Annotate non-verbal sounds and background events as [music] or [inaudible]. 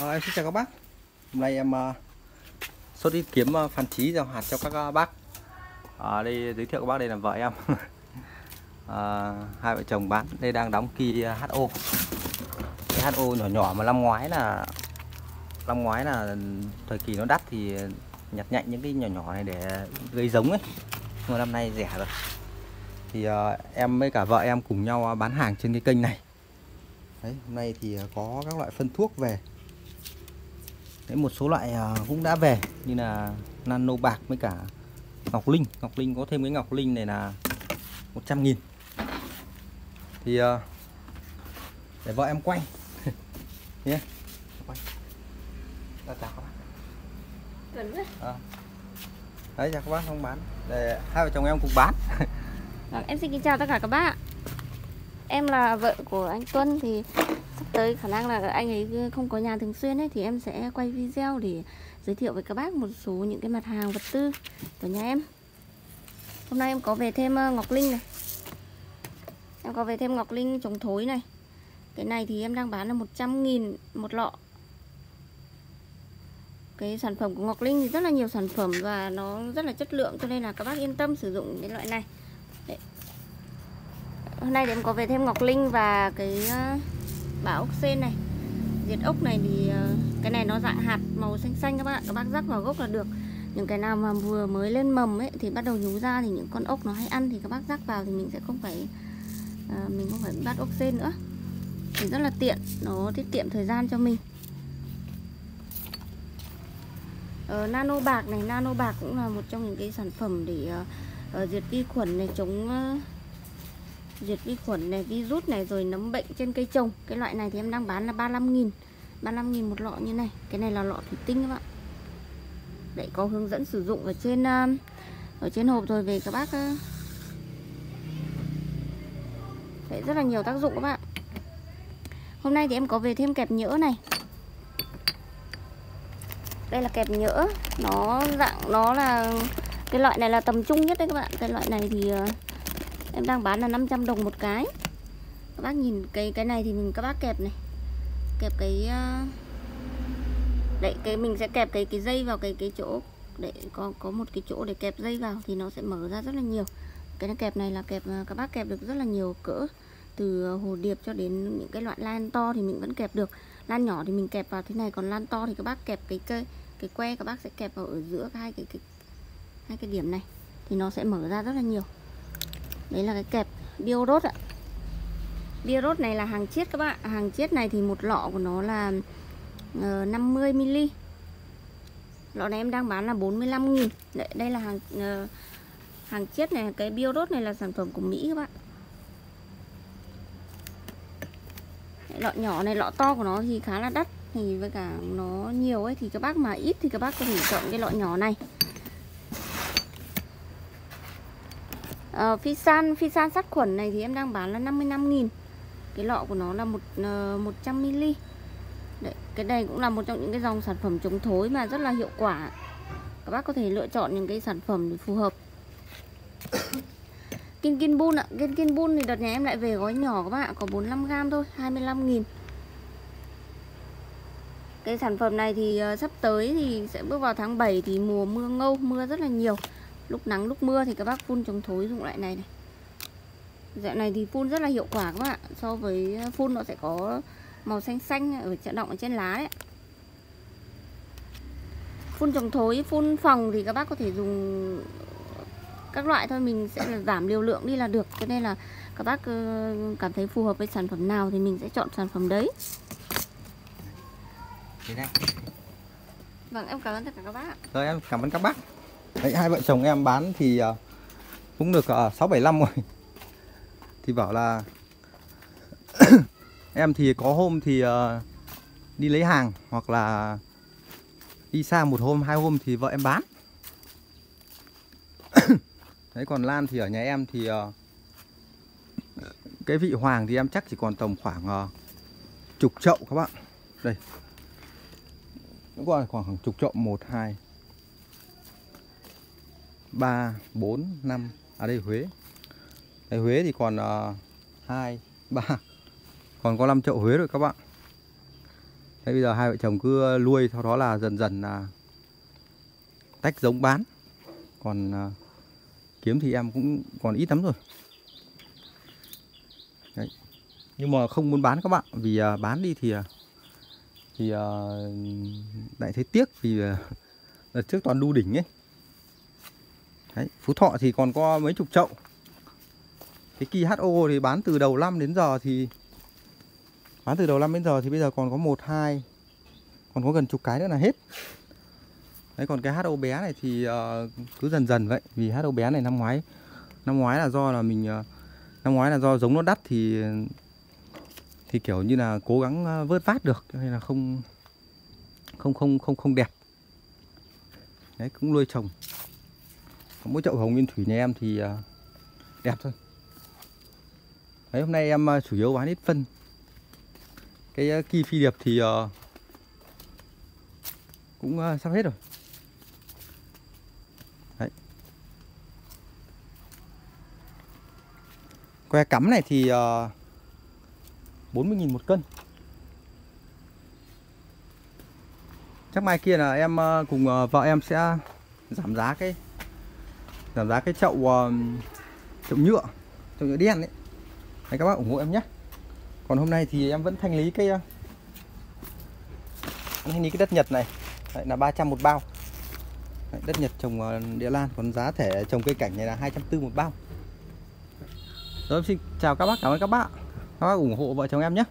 À, em xin chào các bác. Hôm nay em uh, xuất đi kiếm uh, phan trí gieo hạt cho các uh, bác. À, Đây giới thiệu các bác đây là vợ em. À, [laughs] Hai vợ chồng bán Đây đang đóng kỳ HO Cái HO nhỏ nhỏ mà năm ngoái là Năm ngoái là thời kỳ nó đắt thì nhặt nhạnh những cái nhỏ nhỏ này để gây giống ấy. Nhưng mà năm nay rẻ rồi. Thì uh, em với cả vợ em cùng nhau bán hàng trên cái kênh này. Đấy, hôm nay thì có các loại phân thuốc về. Đấy, một số loại à, cũng đã về như là nano bạc với cả ngọc linh. Ngọc linh có thêm cái ngọc linh này là 100 nghìn. Thì à, để vợ em quay. [laughs] Nhé. Quay. Chào các bác. À. đấy chào các bác không bán. Để hai vợ chồng em cùng bán. [laughs] Vâng, em xin kính chào tất cả các bác Em là vợ của anh Tuân thì sắp tới khả năng là anh ấy không có nhà thường xuyên ấy, thì em sẽ quay video để giới thiệu với các bác một số những cái mặt hàng, vật tư của nhà em. Hôm nay em có về thêm ờ, ngọc linh này. Em có về thêm ngọc linh chống thối này. Cái này thì em đang bán là 100 000 một lọ. Cái sản phẩm của Ngọc Linh thì rất là nhiều sản phẩm và nó rất là chất lượng, cho nên là các bác yên tâm sử dụng cái loại này. Đấy. Hôm nay thì em có về thêm Ngọc Linh và cái ờ, bảo ốc sen này. Diệt ốc này thì ờ, cái này nó dạng hạt màu xanh xanh các bạn các bác rắc vào gốc là được. Những cái nào mà vừa mới lên mầm ấy thì bắt đầu nhú ra thì những con ốc nó hay ăn thì các bác rắc vào thì mình sẽ không phải ờ, mình không phải bắt ốc sen nữa. Thì rất là tiện nó tiết kiệm thời gian cho mình. Uh, nano bạc này nano bạc cũng là một trong những cái sản phẩm để uh, diệt vi khuẩn này chống uh, diệt vi khuẩn này, virus này rồi nấm bệnh trên cây trồng. Cái loại này thì em đang bán là 35 000 35 000 một lọ như này. Cái này là lọ thủy tinh các bạn. Đấy có hướng dẫn sử dụng ở trên ờ, ở trên hộp rồi về các bác ờ. Đấy rất là nhiều tác dụng các bạn. Hôm nay thì em có về thêm kẹp nhỡ này. Đây là kẹp nhỡ, nó dạng nó là cái loại này là tầm trung nhất đấy các bạn. Cái loại này thì ờ, em đang bán là 500 đồng một cái. Các bác nhìn cái cái này thì mình các bác kẹp này. Kẹp cái ờ, đấy cái mình sẽ kẹp cái cái dây vào cái cái chỗ để có có một cái chỗ để kẹp dây vào thì nó sẽ mở ra rất là nhiều. Cái kẹp này là kẹp ờ, các bác kẹp được rất là nhiều cỡ từ ờ, hồ điệp cho đến những cái loại lan to thì mình vẫn kẹp được. Lan nhỏ thì mình kẹp vào thế này còn lan to thì các bác kẹp cái cây cái que các bác sẽ kẹp vào ở giữa hai cái, cái hai cái điểm này. Thì nó sẽ mở ra rất là nhiều đấy là cái kẹp biorot ạ. Biorot này là hàng chiết các bạn hàng chiết này thì một lọ của nó là ờ, uh, 50 ml. Lọ này em đang bán là 45 nghìn. Đây, đây là hàng uh, hàng chiết này cái biorot này là sản phẩm của Mỹ các bạn Đấy, lọ nhỏ này lọ to của nó thì khá là đắt. Thì với cả nó nhiều ấy thì các bác mà ít thì các bác có thể chọn cái lọ nhỏ này. Uh, phi san phi san sát khuẩn này thì em đang bán là 55 nghìn. Cái lọ của nó là một uh, 100 ml Đấy, cái này cũng là một trong những cái dòng sản phẩm chống thối mà rất là hiệu quả. Các bác có thể lựa chọn những cái sản phẩm để phù hợp. [coughs] Kin Kin Bun ạ Kin Kin Bun thì đợt nhà em lại về gói nhỏ các bạn Có 45g thôi 25 nghìn. Cái sản phẩm này thì uh, sắp tới thì sẽ bước vào tháng 7 Thì mùa mưa ngâu Mưa rất là nhiều lúc nắng lúc mưa thì các bác phun chống thối dùng loại này này. Dạng này thì phun rất là hiệu quả các bạn So với phun nó sẽ có màu xanh xanh ở chợ động ở trên lá đấy Phun chống thối, phun phòng thì các bác có thể dùng các loại thôi. Mình sẽ giảm liều lượng đi là được. Cho nên là các bác cảm thấy phù hợp với sản phẩm nào thì mình sẽ chọn sản phẩm đấy. Vâng em cảm ơn tất cả các bác Rồi em cảm ơn các bác Đấy, hai vợ chồng em bán thì uh, cũng được ờ, sáu bảy năm rồi. Thì bảo là [coughs] em thì có hôm thì uh, đi lấy hàng hoặc là đi xa một hôm hai hôm thì vợ em bán. [coughs] Đấy còn lan thì ở nhà em thì uh, cái vị hoàng thì em chắc chỉ còn tầm khoảng uh, chục chậu các bạn. Đây. Nó còn khoảng chục chậu một hai 3, 4, 5 À đây Huế Đây Huế thì còn uh, 2, 3 Còn có 5 chậu Huế rồi các bạn Đấy bây giờ hai vợ chồng cứ nuôi sau đó là dần dần là tách giống bán. Còn uh, kiếm thì em cũng còn ít lắm rồi. Đấy. Nhưng mà không muốn bán các bạn vì uh, bán đi thì à, thì uh, lại thấy tiếc vì uh, [laughs] đợt trước toàn đu đỉnh ấy. Đấy, Phú Thọ thì còn có mấy chục chậu. Cái kỳ HO thì bán từ đầu năm đến giờ thì bán từ đầu năm đến giờ thì bây giờ còn có một hai còn có gần chục cái nữa là hết. Đấy còn cái HO bé này thì uh, cứ dần dần vậy. Vì HO bé này năm ngoái năm ngoái là do là mình uh, năm ngoái là do giống nó đắt thì thì kiểu như là cố gắng uh, vớt vát được hay là không không không không không đẹp. Đấy cũng nuôi trồng mỗi chậu hồng nguyên thủy nhà em thì à, đẹp thôi. Đấy hôm nay em à, chủ yếu bán ít phân. Cái uh, kỳ phi điệp thì cũng sắp hết rồi. Đấy. Que cắm này thì 40.000 một cân. Chắc mai kia là em cùng vợ em sẽ giảm giá cái giảm giá cái chậu uh, chậu nhựa chậu nhựa đen đấy đấy các bác ủng hộ em nhé. Còn hôm nay thì em vẫn thanh lý cái ờ, thanh lý cái đất nhật này. Đấy, là 300 một bao. Đấy, đất nhật trồng địa lan còn giá thể trồng cây cảnh này là 240 một bao. Rồi em xin chào các bác cảm ơn các bác các bác ủng hộ vợ chồng em nhé.